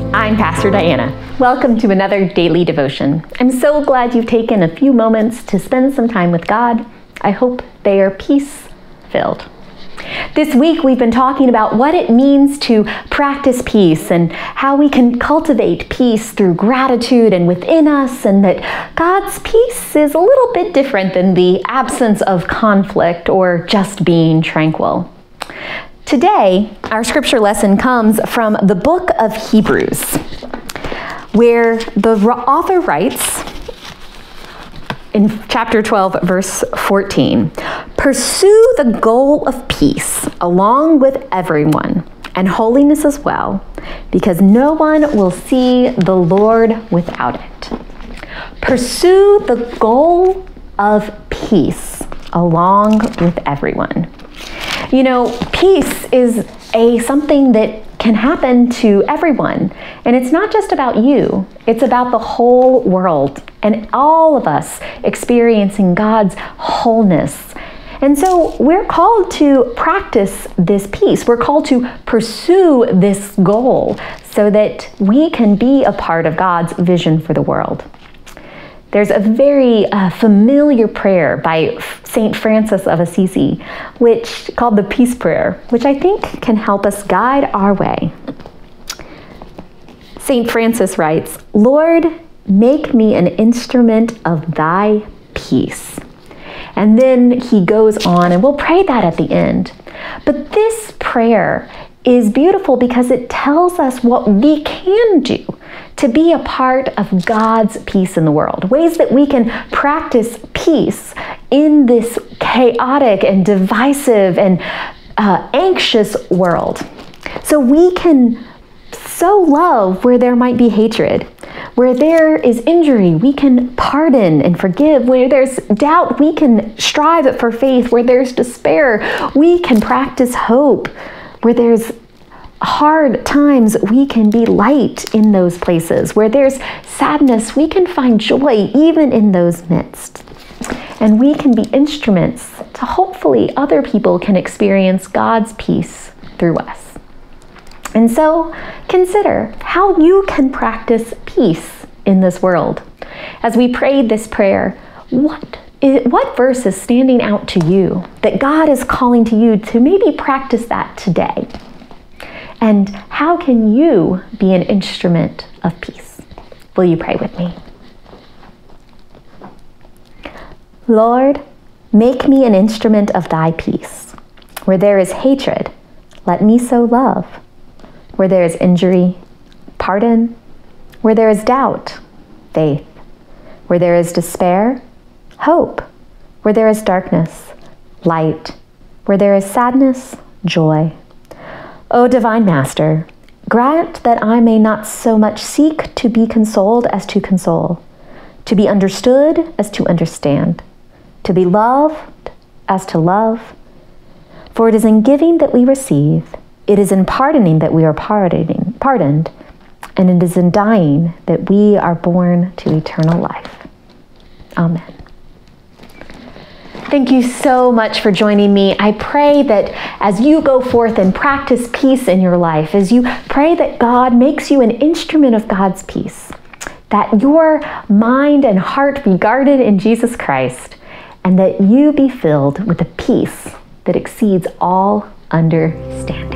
I'm Pastor Diana. Welcome to another daily devotion. I'm so glad you've taken a few moments to spend some time with God. I hope they are peace filled. This week, we've been talking about what it means to practice peace and how we can cultivate peace through gratitude and within us, and that God's peace is a little bit different than the absence of conflict or just being tranquil. Today, our scripture lesson comes from the book of Hebrews, where the author writes in chapter 12, verse 14 Pursue the goal of peace along with everyone and holiness as well, because no one will see the Lord without it. Pursue the goal of peace along with everyone. You know, peace is a something that can happen to everyone. And it's not just about you, it's about the whole world and all of us experiencing God's wholeness. And so we're called to practice this peace. We're called to pursue this goal so that we can be a part of God's vision for the world. There's a very uh, familiar prayer by St. Francis of Assisi, which called the Peace Prayer, which I think can help us guide our way. St. Francis writes, Lord, make me an instrument of thy peace. And then he goes on, and we'll pray that at the end. But this prayer is beautiful because it tells us what we can do to be a part of God's peace in the world, ways that we can practice peace in this chaotic and divisive and uh, anxious world. So we can sow love where there might be hatred. Where there is injury, we can pardon and forgive. Where there's doubt, we can strive for faith. Where there's despair, we can practice hope. Where there's hard times, we can be light in those places. Where there's sadness, we can find joy even in those midst. And we can be instruments to hopefully other people can experience God's peace through us. And so consider how you can practice peace in this world. As we prayed this prayer, what what verse is standing out to you that God is calling to you to maybe practice that today? And how can you be an instrument of peace? Will you pray with me? Lord, make me an instrument of thy peace. Where there is hatred, let me sow love. Where there is injury, pardon. Where there is doubt, faith. Where there is despair, hope. Where there is darkness, light. Where there is sadness, joy. O Divine Master, grant that I may not so much seek to be consoled as to console, to be understood as to understand, to be loved as to love. For it is in giving that we receive, it is in pardoning that we are pardoning, pardoned, and it is in dying that we are born to eternal life. Amen. Thank you so much for joining me. I pray that as you go forth and practice peace in your life, as you pray that God makes you an instrument of God's peace, that your mind and heart be guarded in Jesus Christ, and that you be filled with a peace that exceeds all understanding.